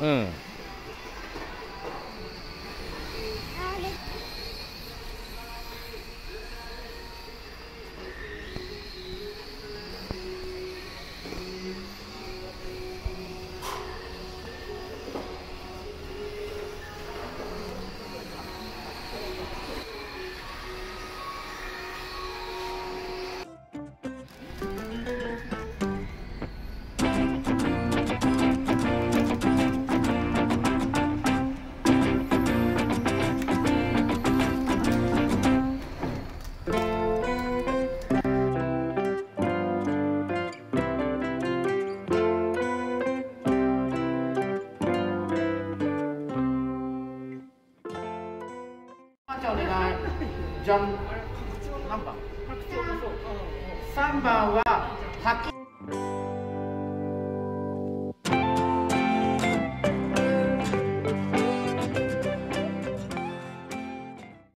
嗯。んじゃあお願い。じゃん。何番？三番は白